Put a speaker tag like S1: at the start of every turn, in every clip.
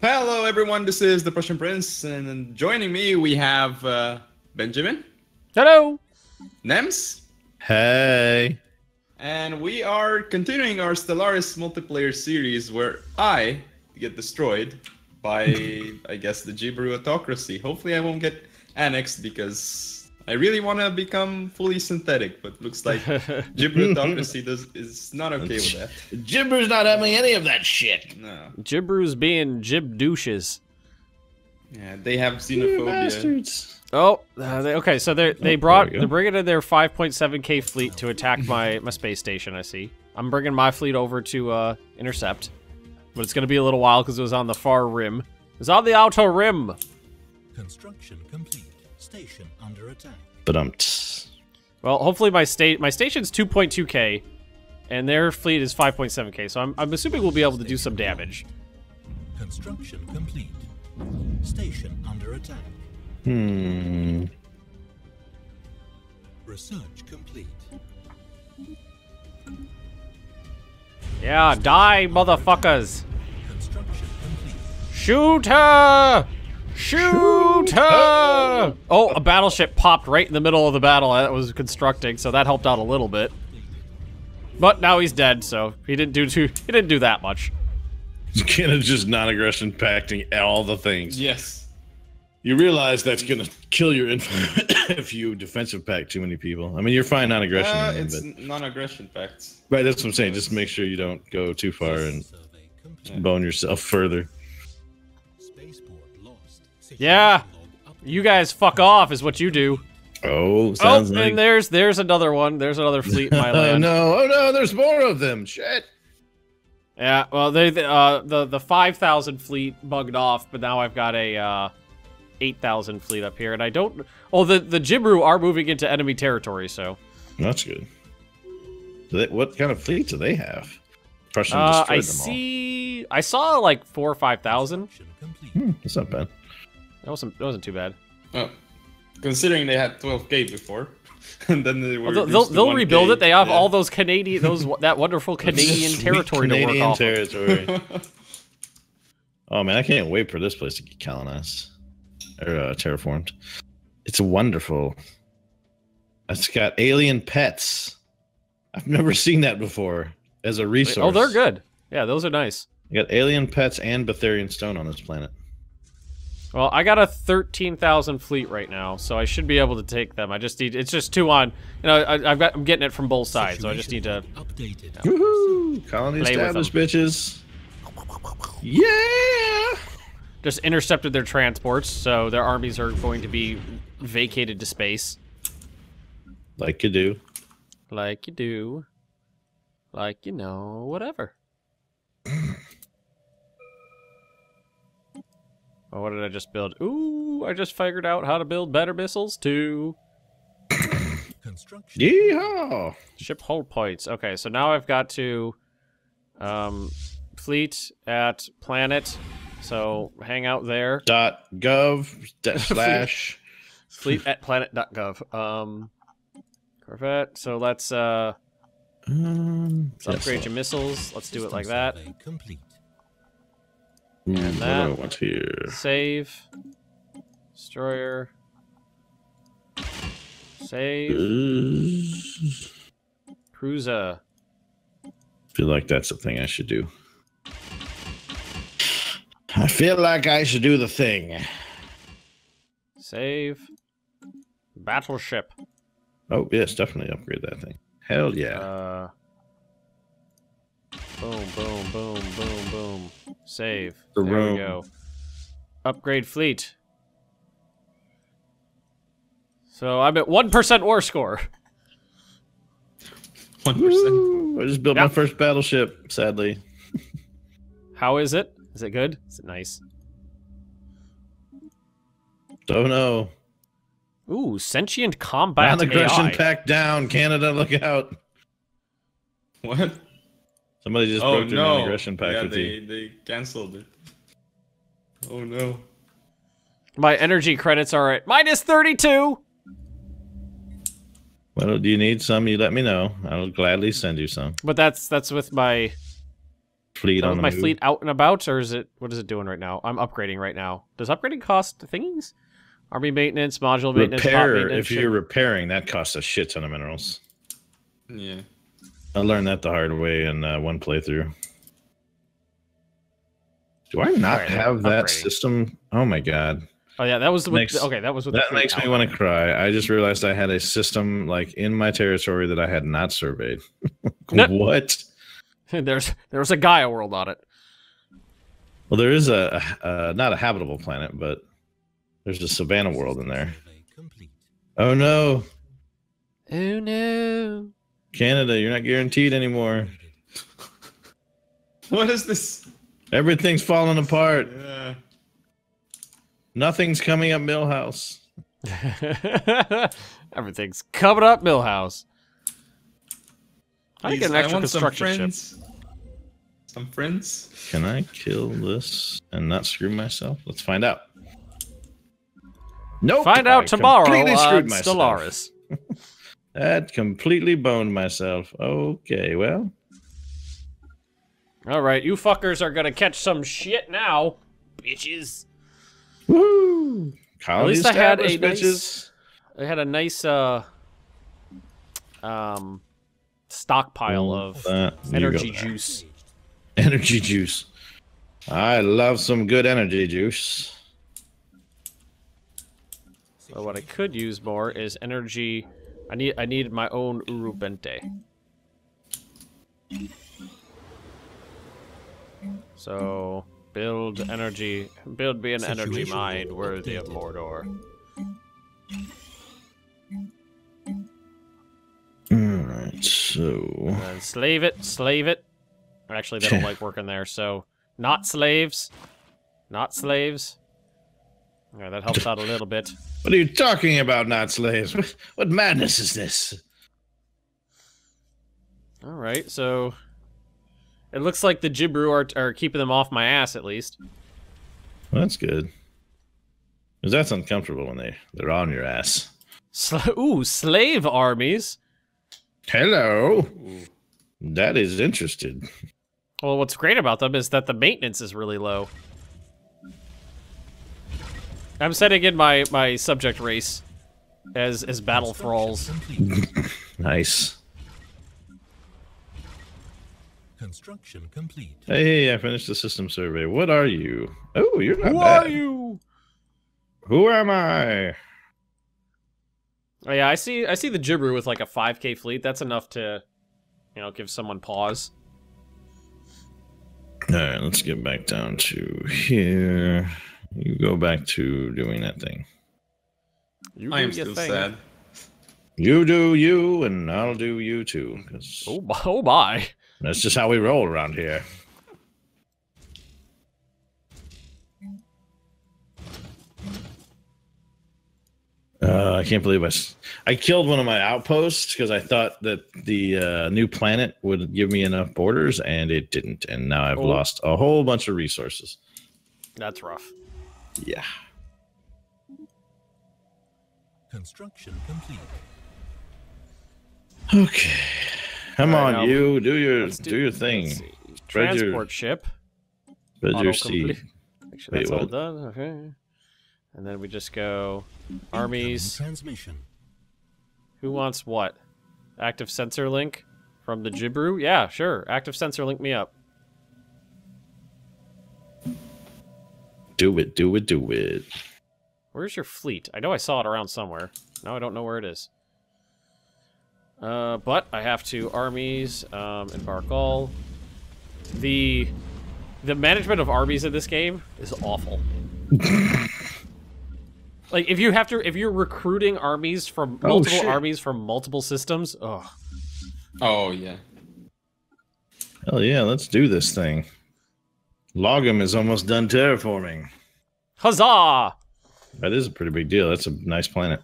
S1: Hello, everyone. This is the Prussian Prince, and joining me we have uh, Benjamin,
S2: Hello.
S1: Nems,
S3: Hey.
S1: and we are continuing our Stellaris multiplayer series where I get destroyed by, I guess, the Jibru autocracy. Hopefully, I won't get annexed because I really want to become fully synthetic, but looks like Jibru autocracy does is not okay with that.
S3: Jibber's not having any of that shit.
S1: No.
S2: Jibru's being jib douches.
S1: Yeah, they have
S3: You
S1: xenophobia.
S3: bastards.
S2: Oh, uh, they, okay. So they they
S3: there
S2: brought
S3: we go.
S2: they're bringing in their 5.7k fleet to attack my my space station. I see. I'm bringing my fleet over to uh, intercept, but it's gonna be a little while because it was on the far rim. It's on the outer rim.
S4: Construction complete. Station under attack.
S3: But um,
S2: Well, hopefully my state my station's 2.2k, and their fleet is 5.7k. So I'm I'm assuming we'll be able to do some damage.
S4: Construction complete. Station under attack.
S3: hmm.
S4: Research complete.
S2: Yeah, die, motherfuckers!
S4: Construction complete.
S2: Shoot her! Shoot her! Oh, a battleship popped right in the middle of the battle that was constructing, so that helped out a little bit. But now he's dead, so he didn't do too he didn't do that much.
S3: Canada's just non-aggression pacting all the things.
S1: Yes.
S3: You realize that's gonna kill your info if you defensive pack too many people. I mean, you're fine non-aggression,
S1: Uh,
S3: man,
S1: it's
S3: but
S1: non-aggression pacts.
S3: right. That's what I'm saying. Just make sure you don't go too far and bone yourself further.
S2: Yeah.
S4: Security log up-
S2: You guys fuck off is what you do.
S3: Oh,
S2: Oh,
S3: like.
S2: and there's there's another one. There's another fleet in my
S3: oh
S2: land.
S3: no! Oh no! There's more of them. Shit.
S2: Yeah, well, they the, uh, the the five thousand fleet bugged off, but now I've got a uh, eight thousand fleet up here, and I don't. Oh, the the Jibru are moving into enemy territory, so
S3: That's good. They, what kind of fleet do they have? Prussian
S2: uh,
S3: destroyed
S2: I
S3: them all.
S2: see. I saw like four or five thousand.
S3: Hmm, that's not bad.
S2: That wasn't that wasn't too bad.
S1: Oh, considering they had 12k before, and then they were.
S2: Well, they'll they'll,
S1: reduced to
S2: they'll
S1: 1K,
S2: rebuild it. They have
S1: yeah.
S2: all those Canadian those that wonderful Canadian territory to work off. of.
S3: territory. oh man, I can't wait for this place to get colonized or uh, terraformed. It's wonderful. It's got alien pets. I've never seen that before as a resource.
S2: Oh, they're good. Yeah, those are nice.
S3: You got alien pets and Betharian stone on this planet.
S2: Well, I got a thirteen thousand fleet right now, so I should be able to take them. I just need it's just two on. You know, I, I've got I'm getting it from both sides, so I just need to.
S4: Updated.
S3: Woohoo! Colony
S2: Play with
S3: established, bitches. Yeah.
S2: just intercepted their transports, so their armies are going to be vacated to space,
S3: Like you do.
S2: like you do, like you know, whatever. oh, what did I just build? Ooh, I just figured out how to build better missiles too.
S4: Construction.
S3: Yeehaw!
S2: Ship hold points. Okay, so now I've got to um, fleet at planet. So hang out there.
S3: Dot gov slash.
S2: Fleet at planet dot gov. Um, Corvette. So let's uh,
S3: Um,
S2: let's upgrade your missiles. Let's do it like that.
S4: Complete.
S3: And
S2: that.
S3: What do here?
S2: Save. Destroyer. Save.
S3: Uh,
S2: Cruiser.
S3: feel like that's the thing I should do. I feel like I should do the thing.
S2: Save. Battleship.
S3: Oh yes, definitely upgrade that thing. Hell yeah!
S2: Uh, boom, boom, boom, boom, boom. Save.
S3: The
S2: there
S3: room.
S2: we go. Upgrade fleet. So I'm at one percent war score.
S1: One percent.
S3: Woo! I just built
S2: Yeah.
S3: my first battleship. Sadly,
S2: How is it? Is it good? Is it nice?
S3: don't know.
S2: Ooh, sentient combat
S3: Non-aggression
S2: AI.
S3: pack down. Canada, look out!
S1: What?
S3: Somebody just
S1: oh
S3: broke their
S1: no!
S3: non-aggression pact
S1: yeah,
S3: with
S1: they
S3: you.
S1: they canceled it. Oh no!
S2: My energy credits are at minus 32.
S3: Well, do you need some? You let me know. I'll gladly send you some.
S2: But that's that's with my
S3: Fleet
S2: That
S3: on
S2: was
S3: the
S2: my
S3: move.
S2: fleet out and about, or is it? What is it doing right now? I'm upgrading right now. Does upgrading cost things? Army maintenance, module maintenance, top
S3: Repair.
S2: maintenance.
S3: If you're repairing, that costs a shit ton of minerals.
S1: Yeah.
S3: I learned that the hard way in uh, one playthrough. Do I not
S2: Alright,
S3: have that
S2: upgrading.
S3: system? Oh my god.
S2: oh yeah, that was with,
S3: Makes-
S2: okay. That was with
S3: That makes me want to cry. I just realized I had a system like in my territory that I had not surveyed. What?
S2: There's there's a Gaia world on it.
S3: Well, there is a, a not a habitable planet, but there's a savannah world in there. Oh no,
S2: Oh no!
S3: Canada, you're not guaranteed anymore.
S1: What is this?
S3: Everything's falling apart.
S1: Yeah.
S3: Nothing's coming up Milhouse.
S2: Everything's coming up, Milhouse. I
S1: Please,
S2: get an extra
S1: want some
S2: construction ship.
S1: Some friends.
S3: Can I kill this and not screw myself? Let's find out. Nope.
S2: Find
S3: I
S2: out tomorrow
S3: completely
S2: on
S3: screwed myself.
S2: Stellaris.
S3: That completely boned myself. Okay, well,
S2: All right, you fuckers are gonna catch some shit now, bitches.
S3: woo! Colony
S2: least I had a
S3: established,
S2: nice- I had a nice uh um stockpile of
S3: That-
S2: energy juice.
S3: Energy juice. I love some good energy juice.
S2: So what I could use more is energy. I need I needed my own Urubente. So build energy build be an energy mind worthy of. Mordor.
S3: Alright, so
S2: And slave it, slave it. Actually they don't like working there, so not slaves. Not slaves. Yeah, that helps out a little bit.
S3: what are you talking about, not slaves? What, madness is this?
S2: Alright, so it looks like the Jibru are, are keeping them off my ass at least.
S3: Well, that's good. Because that's uncomfortable when they, they're on your ass.
S2: Sl- Ooh, slave armies.
S3: Hello. That is interested.
S2: Well, what's great about them is that the maintenance is really low. I'm setting in my, my subject race as as battle thralls.
S3: Nice.
S4: Construction complete.
S3: Hey, I finished the system survey. What are you? Oh, you're not
S2: Who
S3: bad.
S2: are you?
S3: Who am I?
S2: Oh yeah, I see I see the Jibru with like a 5k fleet. That's enough to you know, give someone pause.
S3: All right, let's get back down to here. You go back to doing that thing.
S2: You
S1: I am
S2: do
S1: still
S2: thing.
S1: sad.
S3: You do you, and I'll do you too.
S2: Oh oh my.
S3: that's just how we roll around here. Uh, I can't believe I, I killed one of my outposts because I thought that the uh, new planet would give me enough borders, and it didn't. And now I've
S2: Oh.
S3: lost a whole bunch of resources.
S2: That's rough.
S3: Yeah.
S4: Construction complete.
S3: Okay. Come
S2: All right,
S3: on,
S2: now,
S3: you do your
S2: Let's
S3: do, your thing.
S2: let's
S3: your-
S2: Transport ship.
S3: Spread your
S2: Autocomplete.
S3: seed.
S2: Make sure
S3: Wait,
S2: that's all done. Okay. And then we just go armies.
S4: Transmission.
S2: Who wants what? Active sensor link from the Jibru? Yeah, sure. Active sensor link me up.
S3: Do it, do it, do it.
S2: Where's your fleet? I know I saw it around somewhere. Now I don't know where it is. Uh, but I have to armies, um, embark all. The the management of armies in this game is awful. like if you have to if you're recruiting armies from
S3: Oh,
S2: multiple
S3: shit.
S2: armies from multiple systems, ugh.
S1: Oh yeah.
S3: Hell yeah, let's do this thing. Logum is almost done terraforming.
S2: Huzzah!
S3: That is a pretty big deal. That's a nice planet.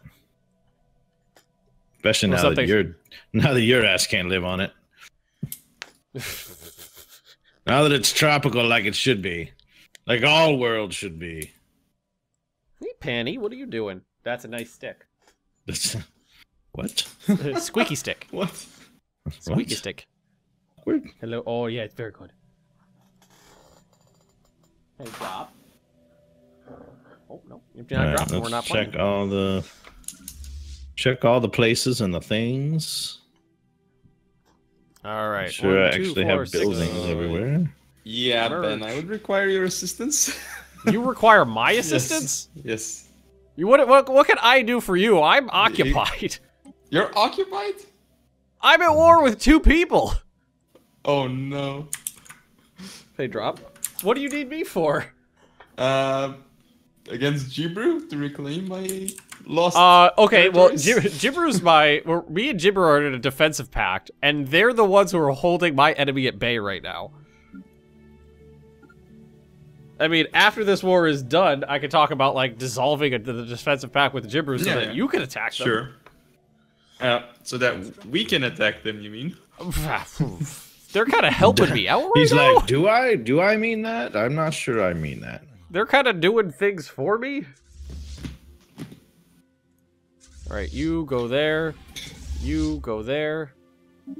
S3: Especially now that your now that your ass can't live on it. now that it's tropical like it should be. Like all worlds should be.
S2: Hey Panny, what are you doing? That's a nice stick.
S3: That's, what?
S2: Squeaky stick.
S1: What?
S2: Squeaky
S3: What?
S2: stick.
S3: Weird.
S2: Hello. Oh yeah, it's very good. Hey, drop. Oh no, if you're
S3: All
S2: not
S3: right,
S2: dropping, we're not
S3: let's
S2: playing.
S3: check all the check all the places and the things.
S2: All right.
S3: sure,
S2: one,
S3: I
S2: two,
S3: actually
S2: four,
S3: have
S2: six.
S3: buildings uh, everywhere.
S1: Yeah,
S2: Merge.
S1: Ben, I would require your assistance.
S2: You require my
S1: Yes.
S2: assistance?
S1: Yes.
S2: You what, what? What can I do for you? I'm occupied.
S1: You're occupied?
S2: I'm at war with two people.
S1: Oh no.
S2: Hey, drop. What do you need me for?
S1: Uh, against Jibru to reclaim my lost.
S2: Uh, okay. Well? Jib- Jibru's my. Well, me and Jibru are in a defensive pact, and they're the ones who are holding my enemy at bay right now. I mean, after this war is done, I can talk about like dissolving a, the defensive pact with Jibru so
S1: Yeah,
S2: that
S1: yeah.
S2: you can attack them.
S1: Sure. Uh, so that we can attack them, you mean?
S2: They're kind of helping me out right
S3: He's
S2: now.
S3: like, do I do I mean that? I'm not sure I mean that.
S2: They're kind of doing things for me. All right, you go there. You go there.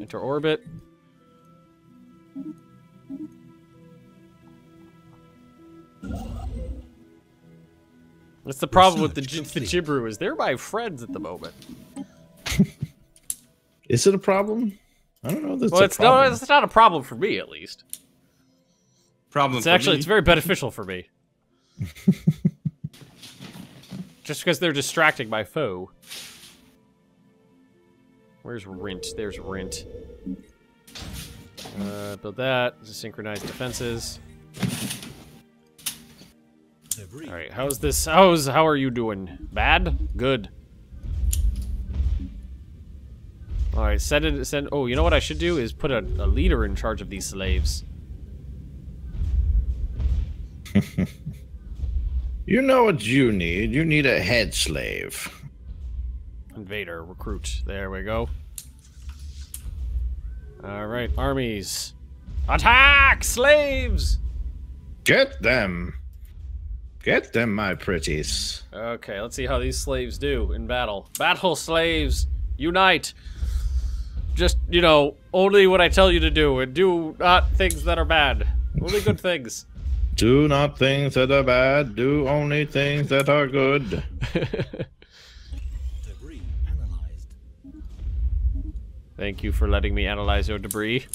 S2: Enter orbit. That's the problem with the, J- the Jibru is they're my friends at the moment.
S3: Is it a problem? I don't know. That's
S2: Well, it's no, it's not a problem for me at least.
S1: Problem
S2: It's
S1: for
S2: actually
S1: me.
S2: it's very beneficial for me. Just because they're distracting my foe. Where's Rint? There's Rint. Uh, build that. Synchronize defenses. All right, how's this? How's how are you doing? Bad? Good. All right, send it. Send. Oh, you know what I should do is put a, a leader in charge of these slaves.
S3: You know what you need? You need a head slave.
S2: Invader, recruit. There we go. All right, armies. Attack, slaves!
S3: Get them. Get them, my pretties.
S2: Okay, let's see how these slaves do in battle. Battle slaves, unite! Just, you know, only what I tell you to do, and do not things that are bad. Only good things.
S3: Do not things that are bad. Do only things that are good.
S4: Debris analyzed.
S2: Thank you for letting me analyze your debris.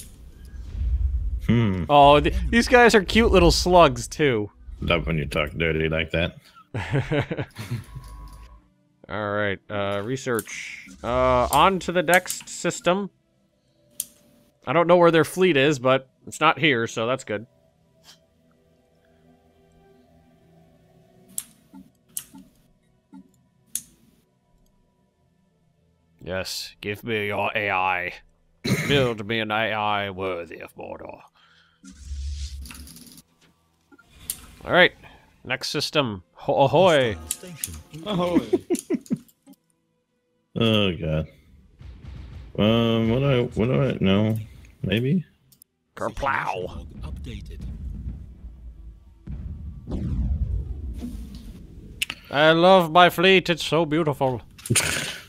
S3: Hmm.
S2: Oh, th- these guys are cute little slugs, too.
S3: Love when you talk dirty like that.
S2: All right, uh, research. Uh, on to the next system. I don't know where their fleet is, but it's not here, so that's good. Yes, give me your AI. Build me an AI worthy of Mordor. All right, next system. Ho- ahoy!
S4: Hostile Station in
S1: Oh,
S3: god. Um, what do I? What do I? No, maybe.
S2: Kerplow!
S4: log updated.
S2: I love my fleet. It's so beautiful.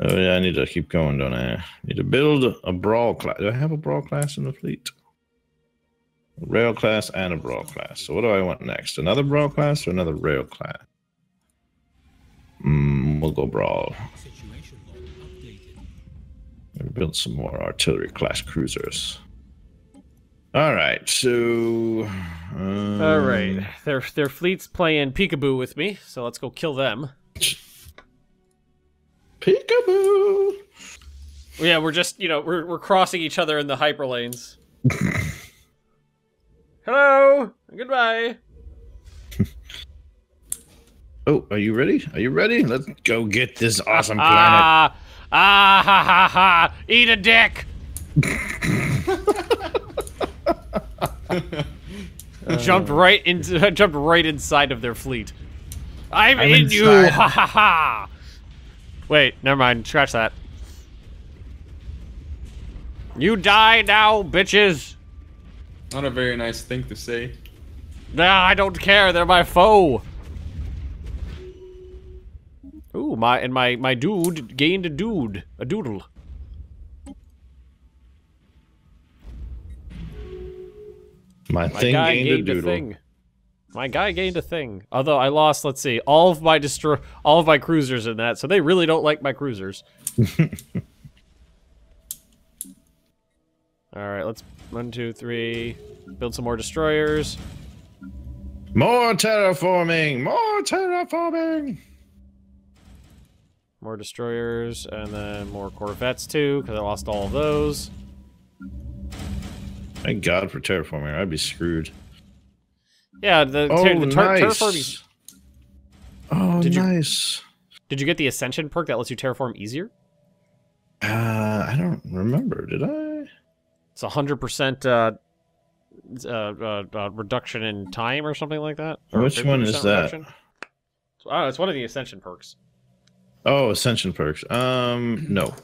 S3: Oh yeah, I need to keep going, don't I? need to build a brawl class. Do I have a brawl class in the fleet? A rail class and a brawl class. So what do I want next? Another brawl class or another rail class? Mm, we'll go brawl. Maybe build some more artillery class cruisers. All right, so. Um,
S2: All right, their their fleet's playing peekaboo with me, so let's go kill them.
S3: Peekaboo.
S2: Yeah, we're just you know we're we're crossing each other in the hyper lanes. Hello, goodbye.
S3: Oh, are you ready? Are you ready? Let's go get this awesome planet.
S2: Ah, ah, ha, ha, ha! Eat a dick. jumped right into jumped right inside of their fleet. I'm,
S3: I'm
S2: in you.
S3: inside.
S2: Ha ha ha. Wait, never mind. Scratch that. You die now, bitches.
S1: not a very nice thing to say.
S2: Nah, I don't care. They're my foe. My and my my dude gained a dude, a doodle.
S3: My,
S2: My
S3: thing gained,
S2: gained
S3: a
S2: a, thing. My guy gained a thing. Although I lost, let's see, all of my destroy, all of my cruisers in that, so they really don't like my cruisers. all right, let's one, two, three, build some more destroyers.
S3: More terraforming! More terraforming!
S2: More destroyers, and then more corvettes too, because I lost all of those.
S3: Thank God for terraforming. I'd be screwed.
S2: Yeah, the,
S3: Oh,
S2: ter- the ter-
S3: nice.
S2: terraforming.
S3: Oh,
S2: Did you-
S3: nice.
S2: Did you get the ascension perk that lets you terraform easier?
S3: Uh, I don't remember. Did I?
S2: It's a hundred percent uh, uh, uh, uh, reduction in time or something like that.
S3: Which one is that?
S2: reduction. Oh, it's one of the ascension perks.
S3: Oh, ascension perks. Um, no.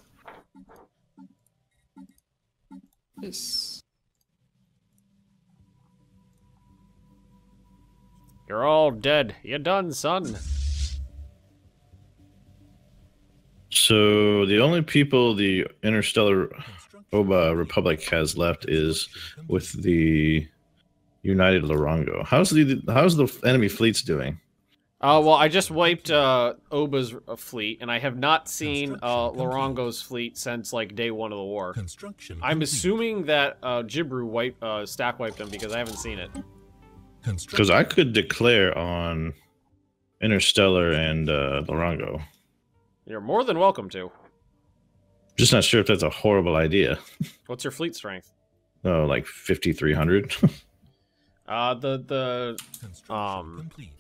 S1: Yes.
S2: You're all dead. You're done, son.
S3: So the only people the interstellar Oba Republic has left is with the United Larongo. How's the how's the enemy fleets doing?
S2: Uh, well, I just wiped uh, Oba's uh, fleet, and I have not seen uh,
S4: Construction.
S2: Larongo's fleet since like day one of the war.
S4: Construction.
S2: I'm
S4: complete.
S2: assuming that uh, Jibru wipe uh, stack wiped them because I haven't seen it.
S3: Because I could declare on Interstellar and uh, Larongo.
S2: You're more than welcome to.
S3: Just not sure if that's a horrible idea.
S2: What's your fleet strength?
S3: Oh, like fifty three hundred.
S2: Uh, the the um,
S4: complete.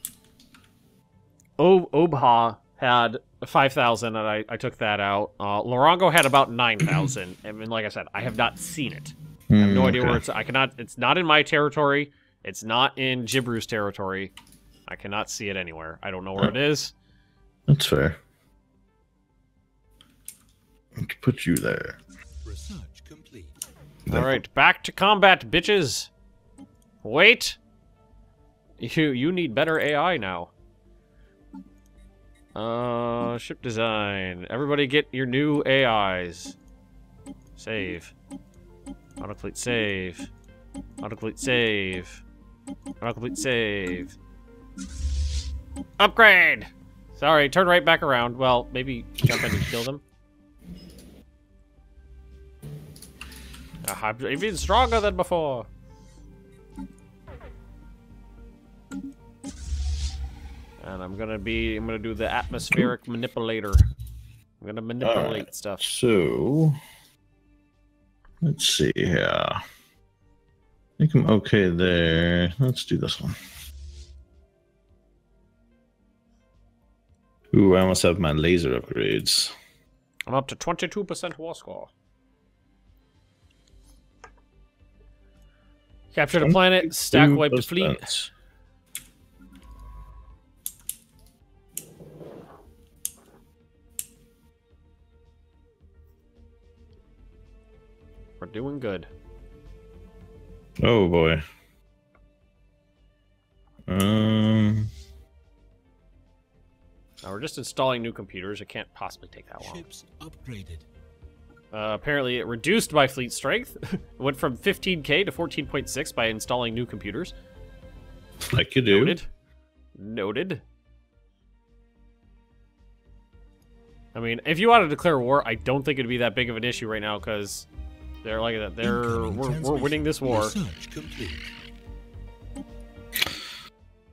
S2: O- Obha had 5,000, and I, I took that out. Uh, Larongo had about 9,000. I mean, like I said, I have not seen it. I have no idea where it's. I cannot. It's not in my territory. It's not in Jibru's territory. I cannot see it anywhere. I don't know where it is.
S3: That's fair. I could put you there.
S4: Research complete.
S2: All right, back to combat, bitches. Wait. You you need better AI now. Uh, ship design. Everybody get your new AIs. Save. Autocomplete save. Autocomplete save. Autocomplete save. Upgrade! Sorry, turn right back around. Well, maybe jump in and kill them. Uh, I'm even stronger than before. And I'm gonna be, I'm gonna do the atmospheric manipulator. I'm gonna manipulate
S3: Alright.
S2: stuff.
S3: So let's see here. I think I'm okay there. Let's do this one. Ooh, I almost have my laser upgrades.
S2: I'm up to 22% war score. Capture the planet, stack wipe the fleet. We're doing good.
S3: Oh boy. Um,
S2: Now we're just installing new computers. It can't possibly take that long.
S4: Ships upgraded.
S2: Uh, apparently, it reduced my fleet strength. It Went from 15k to 14.6 by installing new computers.
S3: like you do.
S2: Noted. Noted. I mean, if you want to declare war, I don't think it'd be that big of an issue right now because they're like that. They're we're, we're winning this war.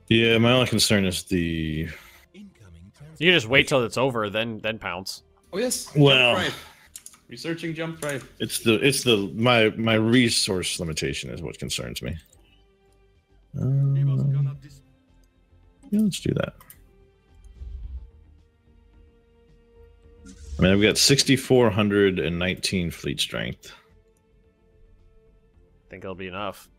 S3: Yeah, my only concern is the
S4: Incoming transmission.
S2: You can just wait till it's over, then then pounce.
S1: Oh yes.
S3: Well-
S1: Jump drive. Researching jump drive.
S3: it's the it's the my my resource limitation is what concerns me. Um, yeah, let's do that. I mean, I've got 6,419 fleet strength,
S2: think it'll be enough.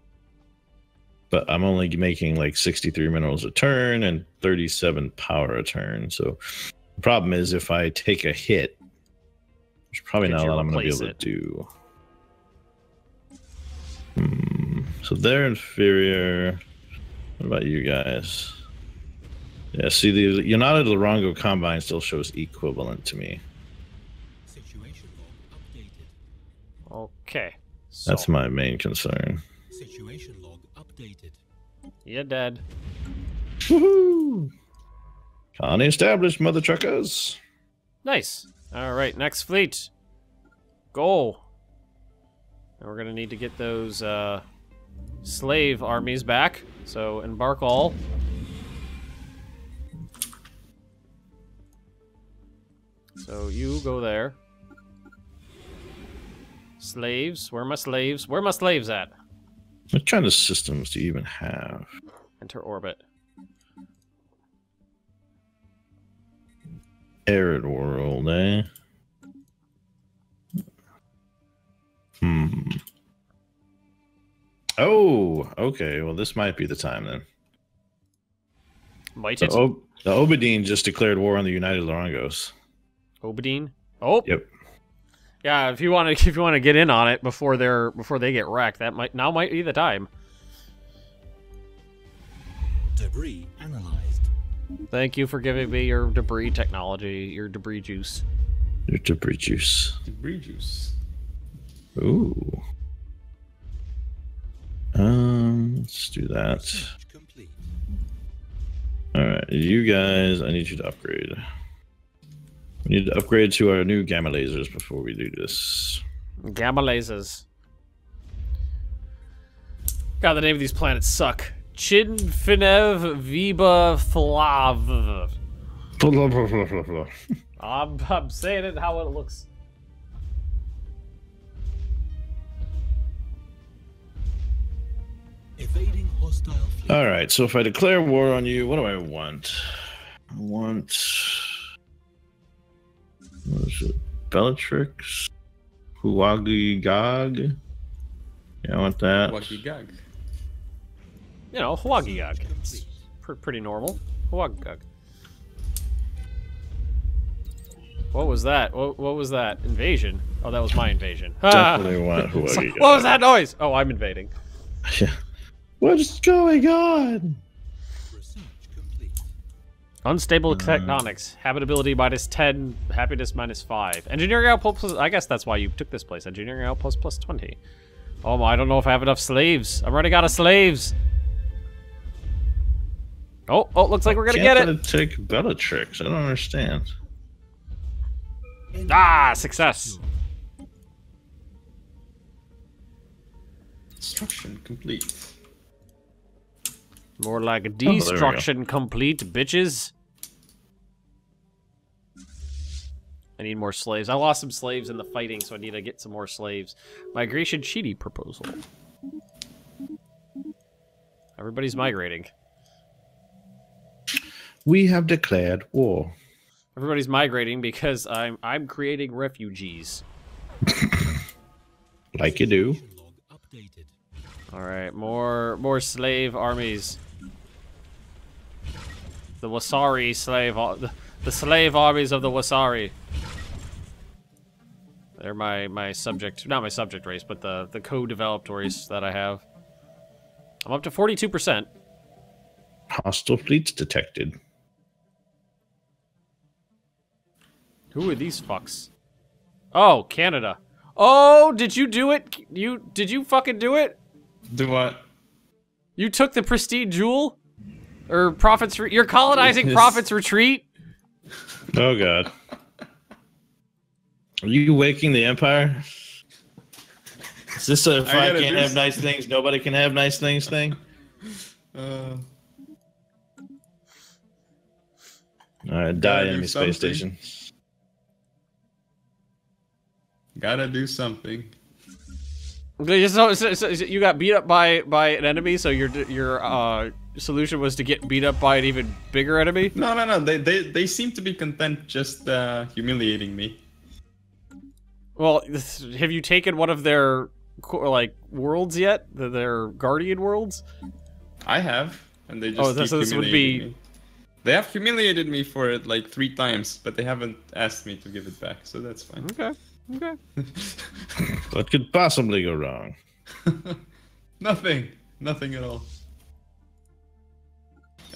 S3: but I'm only making like 63 minerals a turn and 37 power a turn. So the problem is if I take a hit, there's probably
S2: Could
S3: not a lot I'm going to be able
S2: it?
S3: to do. Hmm. So they're inferior. What about you guys? Yeah, see, the United Larongo Combine still shows equivalent to me.
S4: Situation log updated.
S2: Okay. So,
S3: That's my main concern.
S4: Situation log updated. updated.
S2: You're dead.
S3: Woohoo! Colony established, mother truckers.
S2: Nice. All right, next fleet. Go. And we're gonna need to get those uh, slave armies back. So embark all. So you go there. Slaves, where are my slaves? Where are my slaves at?
S3: What kind of systems do you even have?
S2: Enter orbit.
S3: Arid world, eh? Hmm. Oh, okay. Well, this might be the time then.
S2: Might
S3: The,
S2: it?
S3: Ob- the Obadine just declared war on the United Lorangos.
S2: Obadine. Oh,
S3: Yep.
S2: Yeah. If you want to, if you want to get in on it before they're before they get wrecked, that might now might be the time.
S4: Debris analyzed.
S2: Thank you for giving me your debris technology, your debris juice.
S3: Your debris juice.
S1: Debris juice.
S3: Ooh. Um, let's do that.
S4: Complete.
S3: All right, you guys, I need you to upgrade. We need to upgrade to our new gamma lasers before we do this.
S2: Gamma lasers. God, the name of these planets suck. Chinfinev Viba Flav. I'm, I'm saying it how it looks.
S4: Evading hostile.
S3: All right, so if I declare war on you, what do I want? I want. What is it? Bellatrix? Huagi Gog? Yeah, I want that.
S1: Waggy gag.
S2: You know, Huagiyag.
S4: Search complete.
S2: Pr- pretty normal. Huagiyag. What was that? What, what was that? Invasion? Oh, that was my invasion. Ah!
S3: Definitely want Huagi Gog.
S2: what was that noise? Oh, I'm invading.
S3: Yeah. What's going on?
S2: Unstable tectonics. Habitability minus 10. Happiness minus 5. Engineering output plus... I guess that's why you took this place. Engineering output plus 20. Oh, I don't know if I have enough slaves. I'm running out of slaves. Oh, oh, looks like we're gonna get
S3: Can't
S2: it.
S3: I take Bellatrix? I don't understand.
S2: Ah, success.
S1: Destruction complete.
S2: More like
S3: Oh, there we go.
S2: destruction complete, bitches. I need more slaves. I lost some slaves in the fighting, so I need to get some more slaves. Migration treaty proposal. Everybody's migrating.
S3: We have declared war.
S2: Everybody's migrating because I'm I'm creating refugees.
S3: Like you do.
S4: Mission log updated.
S2: All right, more more slave armies. The Wasari slave, the, the slave armies of the Wasari. They're my my subject, not my subject race, but the the co-developed race that I have. I'm up to 42%.
S3: Hostile fleets detected.
S2: Who are these fucks? Oh, Canada. Oh, did you do it? You did you fucking do it?
S1: Do what?
S2: You took the pristine jewel? Or Prophet's Re- You're colonizing
S1: Yes.
S2: Prophet's Retreat?
S3: Oh god. Are you waking the empire? Is this a if
S1: I
S3: I, can't have nice things, nobody can have nice things thing?
S1: Uh,
S3: Alright, die
S1: Gotta
S3: enemy space station.
S1: gotta do something.
S2: So, so, so you got beat up by by an enemy, so your your uh, solution was to get beat up by an even bigger enemy.
S1: No, no, no. They, they, they seem to be content just uh, humiliating me.
S2: Well, this- have you taken one of their like worlds yet? The- Their guardian worlds?
S1: I have, and they just
S2: Oh, this- this would be-
S1: me. They have humiliated me for it like three times, but they haven't asked me to give it back, so that's fine.
S2: Okay. Okay.
S3: What could possibly go wrong?
S1: Nothing. Nothing at all.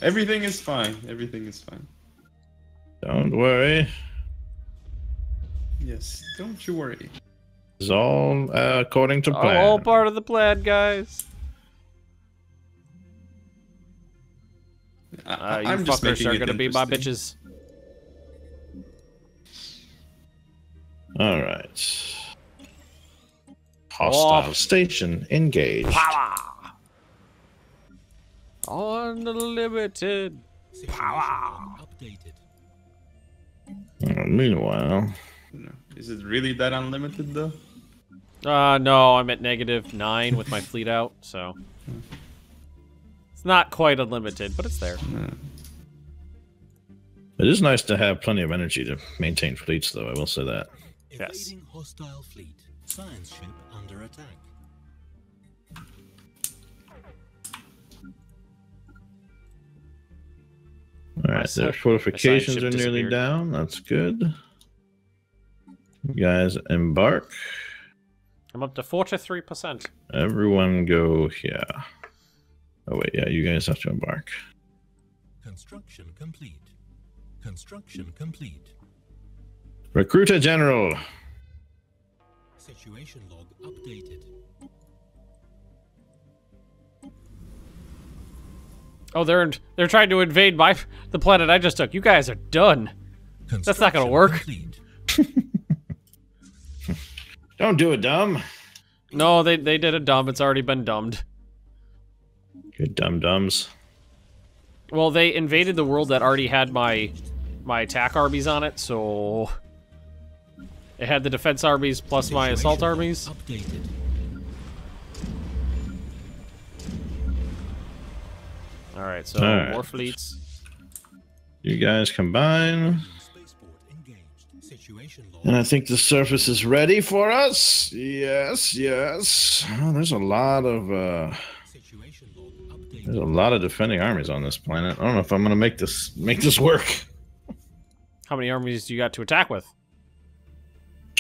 S1: Everything is fine. Everything is fine.
S3: Don't worry.
S1: Yes. Don't you worry.
S3: It's all uh, according to plan.
S2: all part of the plan, guys.
S1: I-
S2: Uh, you
S1: I'm just
S2: fuckers
S1: making
S2: are gonna be my bitches.
S3: All right. Hostile
S2: Oh.
S3: station engaged.
S2: Power. Unlimited.
S4: Situation
S2: Power.
S4: updated.
S3: Uh, meanwhile,
S1: Is it really that unlimited though?
S2: Uh, no, I'm at negative nine with my fleet out, so it's not quite unlimited, but it's there.
S3: it is nice to have plenty of energy to maintain fleets, though. I will say that.
S2: Yes.
S4: Evading hostile fleet. Science ship under attack.
S3: All right,
S2: sci-
S3: their fortifications are nearly down. That's good. You guys embark.
S2: I'm up to forty-three percent.
S3: Everyone go here. Oh wait, yeah, you guys have to embark.
S4: Construction complete. Construction complete.
S3: Recruit a general.
S4: Situation log updated.
S2: Oh, they're they're trying to invade my the planet I just took. You guys are done. That's not gonna work.
S3: Don't do it, dumb.
S2: No, they they did a dumb. It's already been dumbed.
S3: Good dum dums.
S2: Well, they invaded the world that already had my my attack armies on it, so it had the defense armies plus my assault armies.
S4: Updated.
S2: All right, so
S3: All right.
S2: more fleets.
S3: You guys combine.
S4: Spaceport engaged. Situation log.
S3: And I think the surface is ready for us. Yes, yes. Oh, there's a lot of uh there's a lot of defending armies on this planet. I don't know if I'm gonna make this make this work.
S2: How many armies do you got to attack with?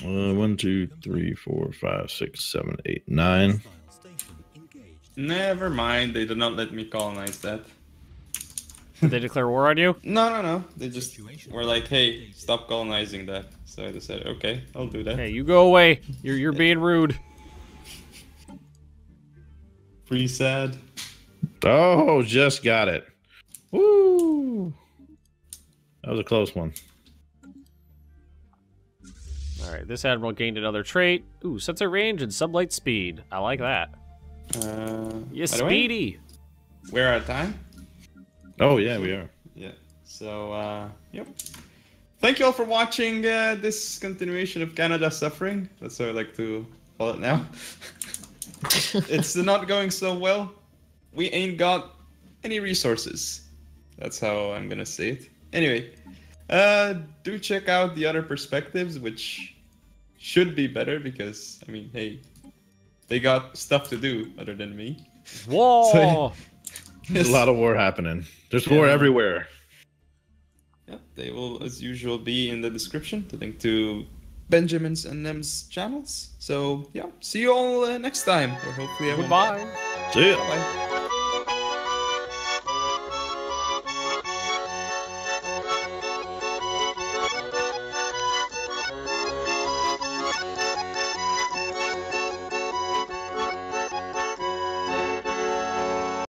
S3: Uh, one, two, three, four, five, six, seven, eight, nine.
S4: Hostile station engaged.
S1: Never mind. They did not let me colonize that.
S2: Did they declare war on you?
S1: No, no, no. They just
S4: Situation
S1: were like, "Hey, stop colonizing that." So I decided, okay, I'll do that.
S2: Hey, you go away. You're you're being rude.
S1: Pretty sad.
S3: Oh, just got it. Woo! That was a close one.
S2: All right, this admiral gained another trait. Ooh, sensor range and sublight speed. I like that.
S1: Uh,
S2: You
S1: by the way,
S2: speedy.
S1: We're at time.
S3: Oh yeah, we are.
S1: Yeah. So, uh, yep. Thank you all for watching uh, this continuation of Canada suffering. That's how I like to call it now. it's not going so well. We ain't got any resources. That's how I'm gonna say it. Anyway, uh, do check out the other perspectives, which should be better because I mean, hey, they got stuff to do other than me.
S2: Whoa!
S3: There's a lot of war happening. There's war everywhere.
S1: Yeah, they will, as usual, be in the description. The link to Benjamin's and Nem's channels. So, yeah, see you all uh, next time. Or hopefully, I won't.
S2: Goodbye.
S3: See ya.
S1: Bye.